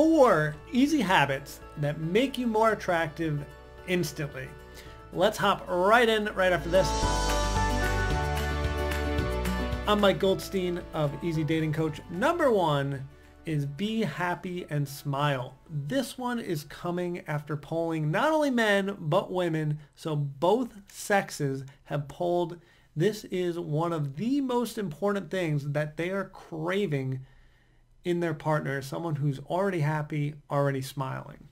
four easy habits that make you more attractive instantly. Let's hop right in right after this. I'm Mike Goldstein of EZ Dating Coach. Number one is be happy and smile. This one is coming after polling not only men, but women. So both sexes have polled. This is one of the most important things that they are craving in their partner, someone who's already happy, already smiling.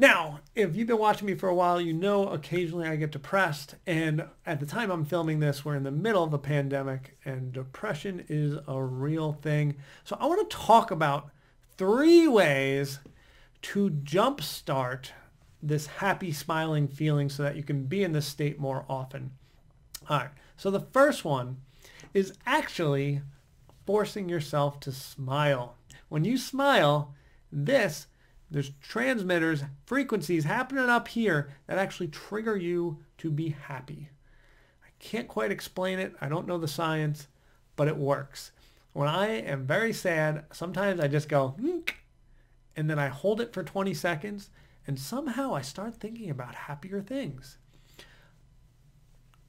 Now, if you've been watching me for a while, you know occasionally I get depressed. And at the time I'm filming this, we're in the middle of a pandemic and depression is a real thing. So I want to talk about three ways to jumpstart this happy, smiling feeling so that you can be in this state more often. All right. So the first one is actually forcing yourself to smile. When you smile, this there's transmitters, frequencies happening up here that actually trigger you to be happy. I can't quite explain it. I don't know the science, but it works. When I am very sad, sometimes I just go, and then I hold it for 20 seconds, and somehow I start thinking about happier things.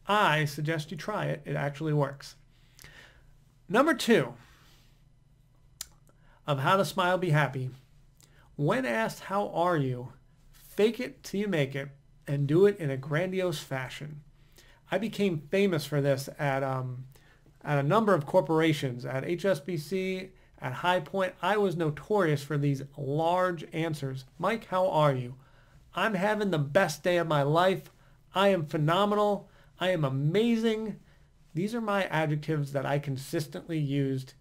I suggest you try it. It actually works. Number two of how to smile, be happy when asked, how are you? Fake it till you make it and do it in a grandiose fashion. I became famous for this at, um, at a number of corporations, at HSBC, at High Point. I was notorious for these large answers. Mike, how are you? I'm having the best day of my life. I am phenomenal. I am amazing. These are my adjectives that I consistently used.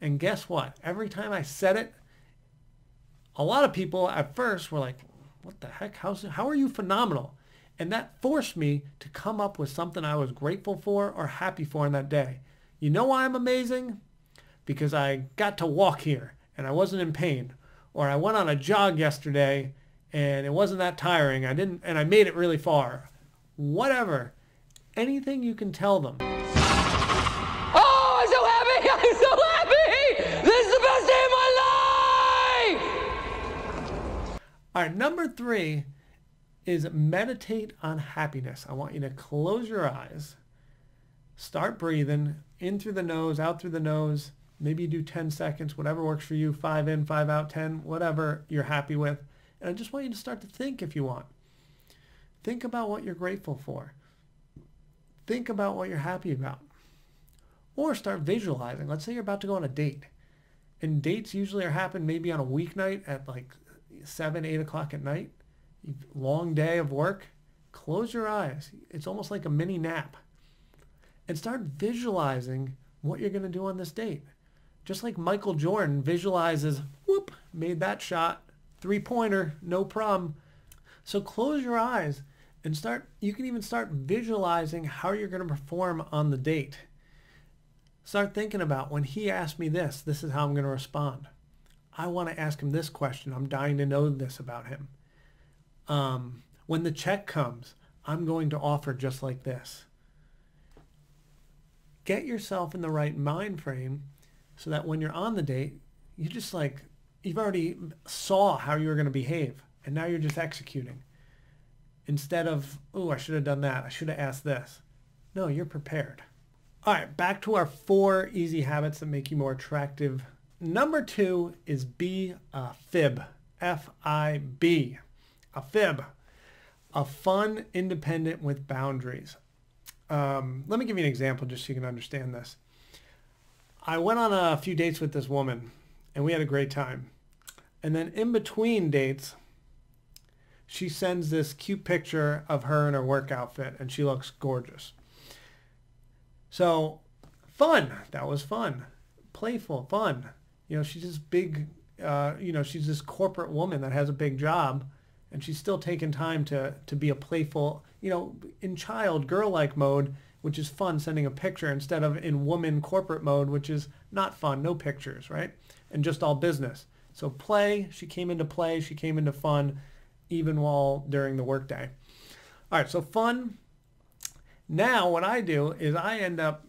And guess what? Every time I said it, a lot of people at first were like, what the heck? How's, how are you phenomenal? And that forced me to come up with something I was grateful for or happy for in that day. You know why I'm amazing? Because I got to walk here and I wasn't in pain. Or I went on a jog yesterday and it wasn't that tiring. I didn't, and I made it really far. Whatever. Anything you can tell them. Oh, I'm so happy! I'm so happy! This is the best day of my All right, number three is meditate on happiness. I want you to close your eyes, start breathing in through the nose, out through the nose. Maybe you do 10 seconds, whatever works for you, five in, five out, 10, whatever you're happy with. And I just want you to start to think if you want. Think about what you're grateful for. Think about what you're happy about. Or start visualizing. Let's say you're about to go on a date. And dates usually are happen maybe on a weeknight at like seven, eight o'clock at night, long day of work, close your eyes. It's almost like a mini nap. And start visualizing what you're going to do on this date. Just like Michael Jordan visualizes, whoop, made that shot, three-pointer, no problem. So close your eyes and start, you can even start visualizing how you're going to perform on the date. Start thinking about when he asked me this, this is how I'm going to respond. I want to ask him this question. I'm dying to know this about him. Um, when the check comes, I'm going to offer just like this. Get yourself in the right mind frame so that when you're on the date, you just like, you've already saw how you were going to behave and now you're just executing. Instead of, oh, I should have done that. I should have asked this. No, you're prepared. All right, back to our four easy habits that make you more attractive Number two is be a fib. F-I-B. A fib. A fun independent with boundaries. Um, let me give you an example just so you can understand this. I went on a few dates with this woman and we had a great time. And then in between dates, she sends this cute picture of her in her work outfit and she looks gorgeous. So fun. That was fun. Playful, fun. You know, she's this big, uh, you know, she's this corporate woman that has a big job, and she's still taking time to to be a playful, you know, in child girl-like mode, which is fun, sending a picture instead of in woman corporate mode, which is not fun, no pictures, right, and just all business. So play, she came into play, she came into fun, even while during the workday. All right, so fun. Now what I do is I end up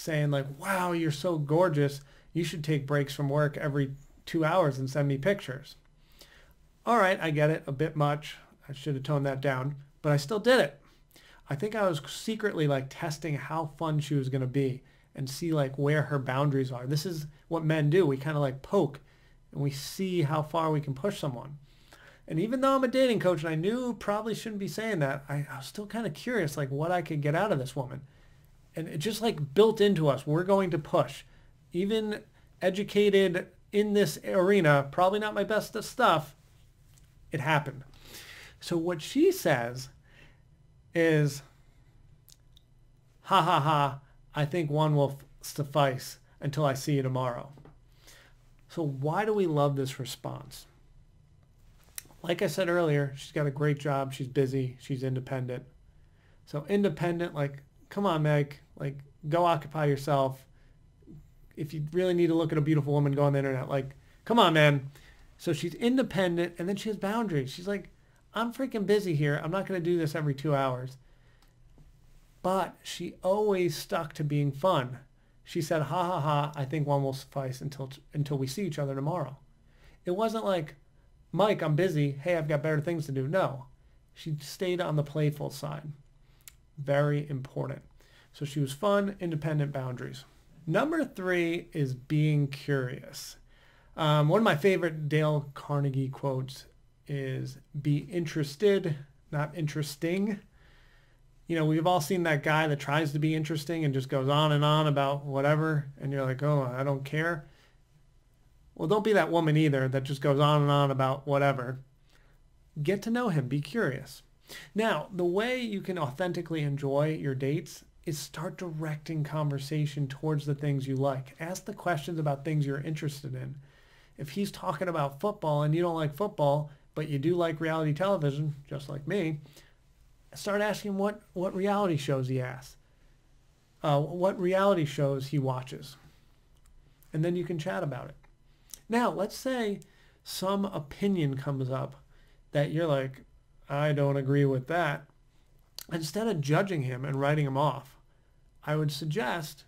saying like, wow, you're so gorgeous you should take breaks from work every two hours and send me pictures. All right, I get it. A bit much. I should have toned that down, but I still did it. I think I was secretly like testing how fun she was going to be and see like where her boundaries are. This is what men do. We kind of like poke and we see how far we can push someone. And even though I'm a dating coach and I knew probably shouldn't be saying that, I, I was still kind of curious like what I could get out of this woman. And it just like built into us. We're going to push. Even educated in this arena, probably not my best of stuff, it happened. So what she says is, ha ha ha, I think one will suffice until I see you tomorrow. So why do we love this response? Like I said earlier, she's got a great job. She's busy. She's independent. So independent, like, come on, Meg, like, go occupy yourself. If you really need to look at a beautiful woman, go on the internet. Like, come on, man. So she's independent, and then she has boundaries. She's like, I'm freaking busy here. I'm not going to do this every two hours. But she always stuck to being fun. She said, ha ha ha, I think one will suffice until, until we see each other tomorrow. It wasn't like, Mike, I'm busy. Hey, I've got better things to do. No, she stayed on the playful side. Very important. So she was fun, independent boundaries. Number three is being curious. Um, one of my favorite Dale Carnegie quotes is be interested, not interesting. You know, we've all seen that guy that tries to be interesting and just goes on and on about whatever, and you're like, oh, I don't care. Well, don't be that woman either that just goes on and on about whatever. Get to know him. Be curious. Now, the way you can authentically enjoy your dates is start directing conversation towards the things you like. Ask the questions about things you're interested in. If he's talking about football and you don't like football, but you do like reality television, just like me, start asking what, what reality shows he asks, uh, what reality shows he watches. And then you can chat about it. Now, let's say some opinion comes up that you're like, I don't agree with that. Instead of judging him and writing him off, I would suggest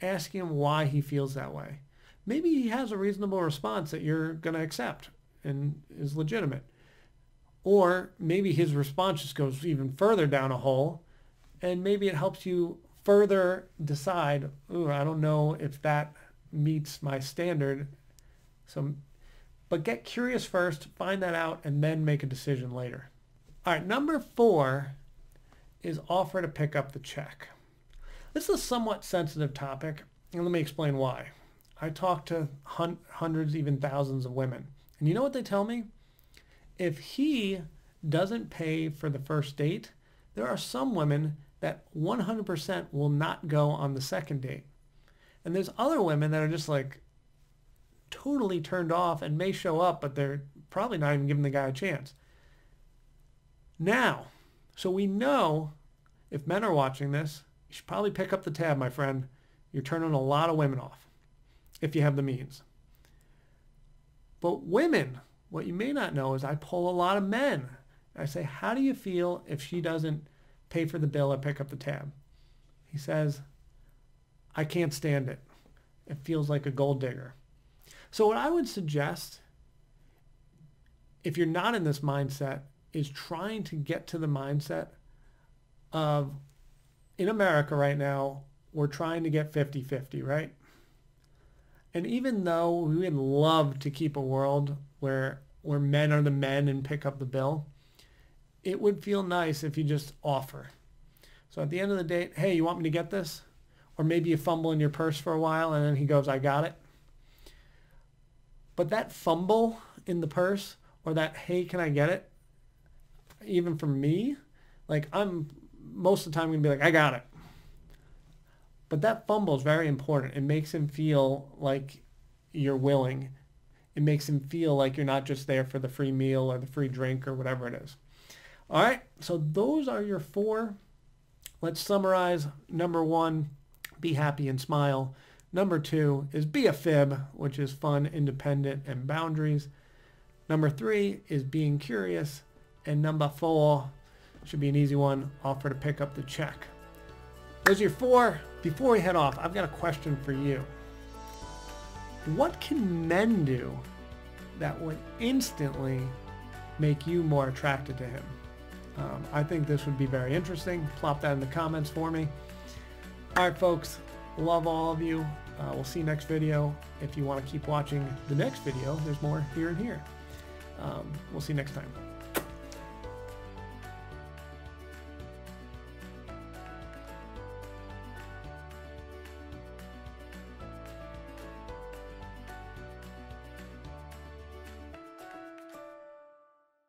asking him why he feels that way. Maybe he has a reasonable response that you're going to accept and is legitimate. Or maybe his response just goes even further down a hole and maybe it helps you further decide, ooh, I don't know if that meets my standard. So, but get curious first, find that out, and then make a decision later. All right, number four is offer to pick up the check. This is a somewhat sensitive topic, and let me explain why. I talk to hun- hundreds, even thousands of women, and you know what they tell me? If he doesn't pay for the first date, there are some women that 100% will not go on the second date. And there's other women that are just like totally turned off and may show up, but they're probably not even giving the guy a chance. Now, so we know if men are watching this, you should probably pick up the tab, my friend. You're turning a lot of women off if you have the means. But women, what you may not know is I pull a lot of men. I say, how do you feel if she doesn't pay for the bill or pick up the tab? He says, I can't stand it. It feels like a gold digger. So what I would suggest, if you're not in this mindset, is trying to get to the mindset of, in America right now, we're trying to get 50-50, right? And even though we would love to keep a world where where men are the men and pick up the bill, it would feel nice if you just offer. So at the end of the day, hey, you want me to get this? Or maybe you fumble in your purse for a while and then he goes, I got it. But that fumble in the purse or that, hey, can I get it? Even for me, like I'm most of the time to be like, I got it. But that fumble is very important. It makes him feel like you're willing. It makes him feel like you're not just there for the free meal or the free drink or whatever it is. All right, so those are your four. Let's summarize. Number one, be happy and smile. Number two is be a fib, which is fun, independent, and boundaries. Number three is being curious. And number four should be an easy one, offer to pick up the check. Those are your four. Before we head off, I've got a question for you. what can men do that would instantly make you more attracted to him? Um, I think this would be very interesting. Plop that in the comments for me. All right, folks. Love all of you. Uh, we'll see you next video. If you want to keep watching the next video, there's more here and here. Um, we'll see you next time.